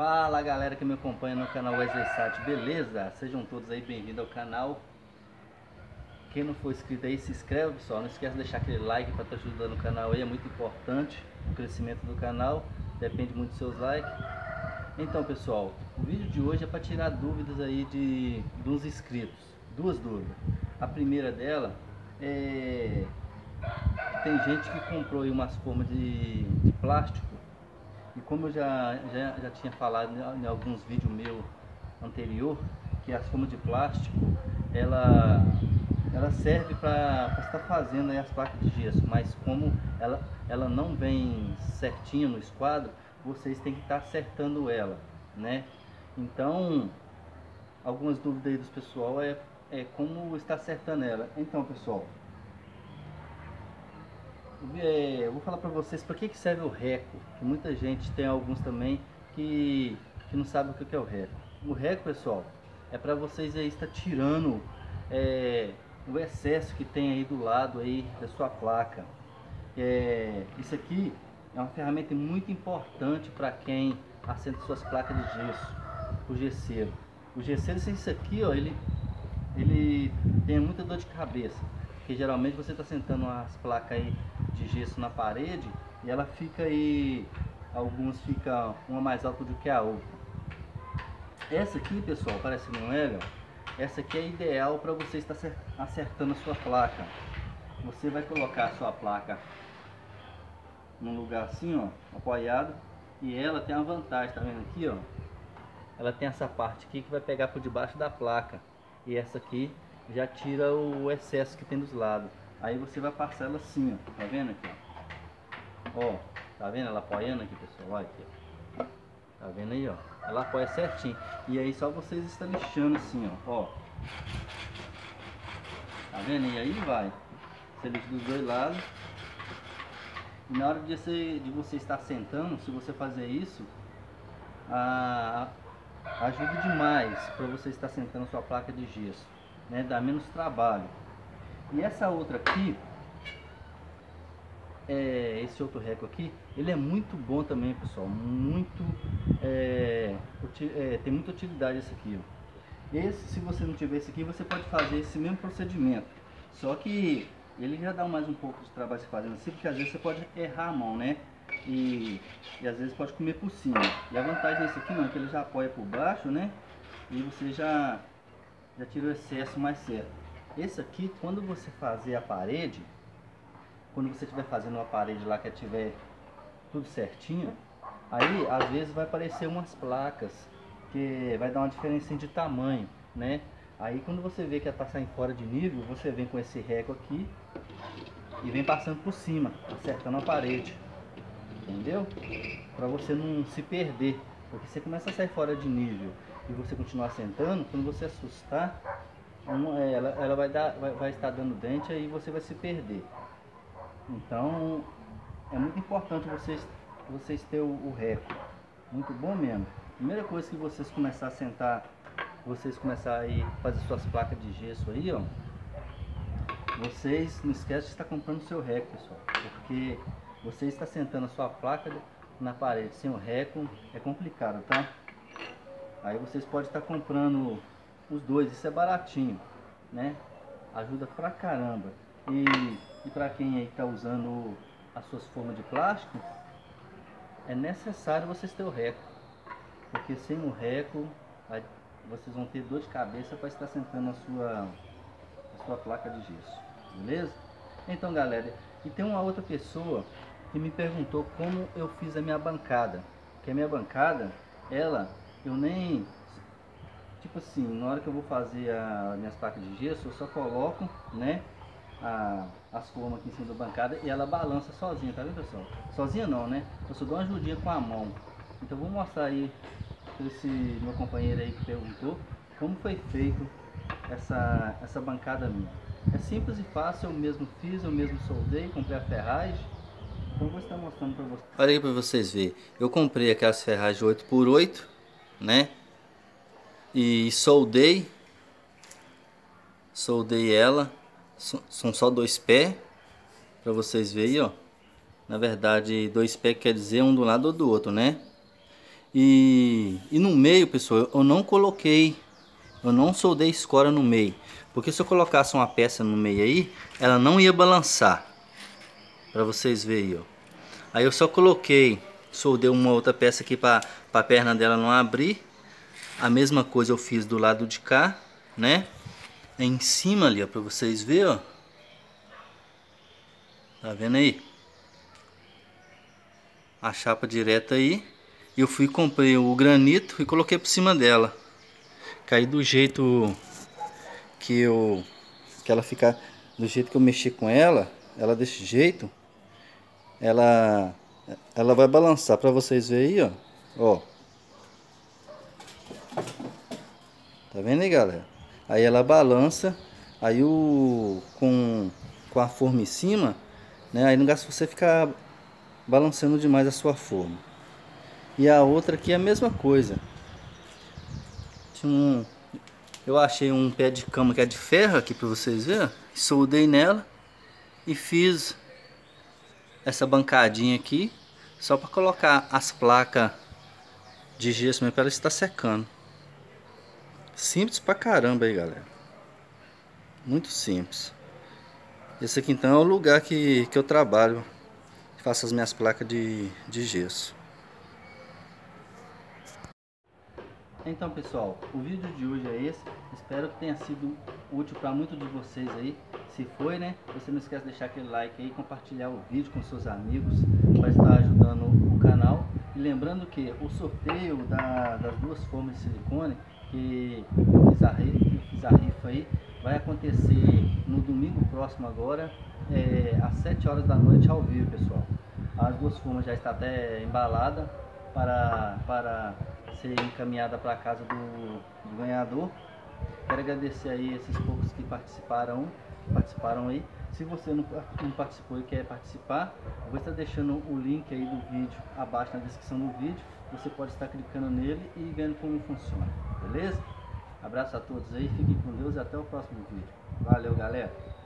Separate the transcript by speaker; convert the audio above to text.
Speaker 1: Fala galera que me acompanha no canal Wesley beleza? Sejam todos aí bem-vindos ao canal. Quem não for inscrito aí, se inscreve pessoal. Não esquece de deixar aquele like para estar tá ajudando o canal aí, é muito importante o crescimento do canal. Depende muito dos seus likes. Então pessoal, o vídeo de hoje é para tirar dúvidas aí de dos inscritos. Duas dúvidas. A primeira dela é tem gente que comprou aí umas formas de, de plástico e como eu já, já, já tinha falado em alguns vídeos meus anterior, que as formas de plástico, ela, ela serve para estar fazendo as placas de gesso, mas como ela, ela não vem certinha no esquadro, vocês têm que estar acertando ela, né? Então, algumas dúvidas aí do pessoal é, é como está acertando ela. Então, pessoal, é, vou falar para vocês para que, que serve o reco. Que muita gente tem alguns também que, que não sabe o que, que é o reco. O reco, pessoal, é para vocês aí estar tirando é, o excesso que tem aí do lado aí da sua placa. É, isso aqui é uma ferramenta muito importante para quem assenta suas placas de gesso, o gesseiro. O gesseiro, isso aqui, ó, ele, ele tem muita dor de cabeça, porque geralmente você está sentando as placas aí de gesso na parede e ela fica aí, alguns ficam uma mais alta do que a outra. Essa aqui, pessoal, parece não é, essa aqui é ideal para você estar acertando a sua placa. Você vai colocar a sua placa num lugar assim, ó, apoiado, e ela tem uma vantagem, tá vendo aqui, ó? Ela tem essa parte aqui que vai pegar por debaixo da placa, e essa aqui já tira o excesso que tem dos lados. Aí você vai passar ela assim, ó. Tá vendo aqui, ó? Tá vendo ela apoiando aqui, pessoal? Olha aqui, ó. Tá vendo aí, ó? Ela apoia certinho. E aí só vocês estão lixando assim, ó. Ó. Tá vendo? E aí vai. Você lixa dos dois lados. E na hora de você, de você estar sentando, se você fazer isso, a, ajuda demais para você estar sentando sua placa de gesso. Né? Dá menos trabalho. E essa outra aqui, é, esse outro reco aqui, ele é muito bom também, pessoal. Muito, é, é, tem muita utilidade esse aqui. Ó. Esse, se você não tiver esse aqui, você pode fazer esse mesmo procedimento. Só que ele já dá mais um pouco de trabalho se fazendo assim, porque às vezes você pode errar a mão, né? E, e às vezes pode comer por cima. E a vantagem desse aqui não é que ele já apoia por baixo, né? E você já, já tira o excesso mais certo. Esse aqui, quando você fazer a parede, quando você estiver fazendo uma parede lá que tiver tudo certinho, aí às vezes vai aparecer umas placas que vai dar uma diferença de tamanho, né? Aí quando você vê que ela está saindo fora de nível, você vem com esse reco aqui e vem passando por cima, acertando a parede, entendeu? Para você não se perder, porque você começa a sair fora de nível e você continuar sentando, quando você assustar, é, ela, ela vai, dar, vai, vai estar dando dente aí você vai se perder. Então é muito importante vocês, vocês ter o, o. Muito bom mesmo. Primeira coisa que vocês começar a sentar, vocês começar a fazer suas placas de gesso aí, ó. Vocês não esquecem de estar comprando seu reco, pessoal. Porque você está sentando a sua placa na parede sem o reco é complicado, tá? Aí vocês podem estar comprando os dois, isso é baratinho, né? Ajuda pra caramba. E, e para quem aí tá usando as suas formas de plástico, é necessário vocês ter o reco. Porque sem o reco, vocês vão ter dor de cabeça para estar sentando a sua, a sua placa de gesso. Beleza? Então galera, e tem uma outra pessoa que me perguntou como eu fiz a minha bancada. Que a minha bancada, ela, eu nem tipo assim, na hora que eu vou fazer as minhas placas de gesso, eu só coloco, né, a, as formas aqui em cima da bancada e ela balança sozinha, tá vendo pessoal? Sozinha não, né? Eu só dou uma ajudinha com a mão. Então vou mostrar aí para esse meu companheiro aí que perguntou como foi feito essa, essa bancada minha. É simples e fácil, eu mesmo fiz, eu mesmo soldei, comprei a ferragem. Então vou estar mostrando vocês. Olha aí para vocês verem. Eu comprei aquelas ferragens 8x8, né? e soldei soldei ela são só dois pés para vocês verem ó na verdade dois pés quer dizer um do lado ou do outro né E, e no meio, pessoal, eu não coloquei, eu não soldei escora no meio. Porque se eu colocasse uma peça no meio aí, ela não ia balançar. Para vocês verem, ó. Aí eu só coloquei, soldei uma outra peça aqui para a perna dela não abrir. A mesma coisa eu fiz do lado de cá, né? Em cima ali, ó, para vocês verem, ó. Tá vendo aí? A chapa direta aí. Eu fui comprei o granito e coloquei por cima dela. Caí do jeito que eu que ela ficar do jeito que eu mexi com ela, ela desse jeito, ela ela vai balançar para vocês verem aí, ó. Ó. Tá vendo aí, galera? Aí ela balança, aí o com com a forma em cima, né? Aí não gasta você ficar balançando demais a sua forma. E a outra aqui é a mesma coisa. Tinha um eu achei um pé de cama que é de ferro aqui para vocês verem. Soldei nela e fiz essa bancadinha aqui só para colocar as placas de gesso mesmo para ela estar secando. Simples pra caramba aí, galera. Muito simples. Esse aqui então é o lugar que, que eu trabalho. Faço as minhas placas de, de gesso. Então pessoal, o vídeo de hoje é esse. Espero que tenha sido útil para muitos de vocês aí. Se foi, né? Você não esquece de deixar aquele like aí, compartilhar o vídeo com seus amigos para estar ajudando o canal. E lembrando que o sorteio da, das duas formas de silicone que eu fiz a, fiz a rifa aí vai acontecer no domingo próximo agora, é, às 7 horas da noite ao vivo, pessoal. As duas formas já estão até embaladas para, para ser encaminhada para a casa do, do, ganhador. Quero agradecer aí esses poucos que participaram, participaram aí. Se você não, não participou e quer participar, vou estar deixando o link aí do vídeo abaixo na descrição do vídeo. Você pode estar clicando nele e vendo como funciona, beleza? Abraço a todos aí, fiquem com Deus e até o próximo vídeo. Valeu, galera!